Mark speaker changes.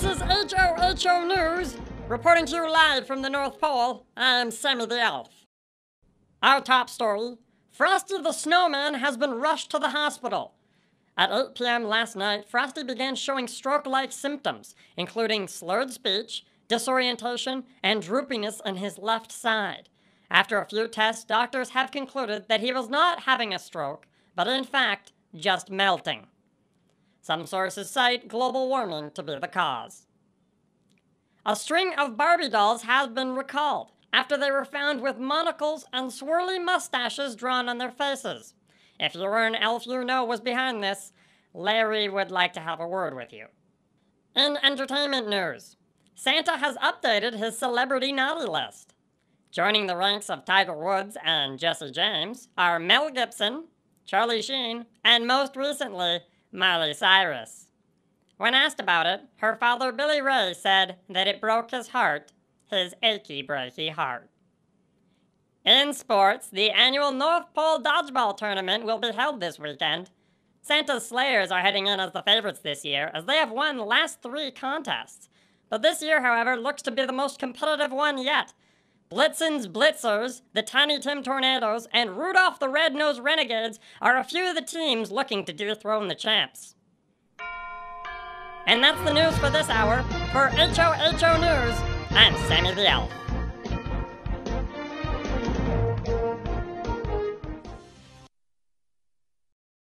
Speaker 1: HO News, reporting to you live from the North Pole, I'm Sammy the Elf. Our top story Frosty the Snowman has been rushed to the hospital. At 8 p.m. last night, Frosty began showing stroke like symptoms, including slurred speech, disorientation, and droopiness in his left side. After a few tests, doctors have concluded that he was not having a stroke, but in fact, just melting. Some sources cite global warming to be the cause. A string of Barbie dolls has been recalled after they were found with monocles and swirly mustaches drawn on their faces. If you were an elf you know was behind this, Larry would like to have a word with you. In entertainment news, Santa has updated his celebrity naughty list. Joining the ranks of Tiger Woods and Jesse James are Mel Gibson, Charlie Sheen, and most recently, Miley Cyrus. When asked about it, her father Billy Ray said that it broke his heart, his achy breaky heart. In sports, the annual North Pole Dodgeball Tournament will be held this weekend. Santa's Slayers are heading in as the favorites this year, as they have won the last three contests. But this year, however, looks to be the most competitive one yet. Blitzen's Blitzers, the Tiny Tim Tornadoes, and Rudolph the Red-Nosed Renegades are a few of the teams looking to dethrone the champs. And that's the news for this hour. For HOHO News, I'm Sammy the Elf.